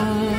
Bye.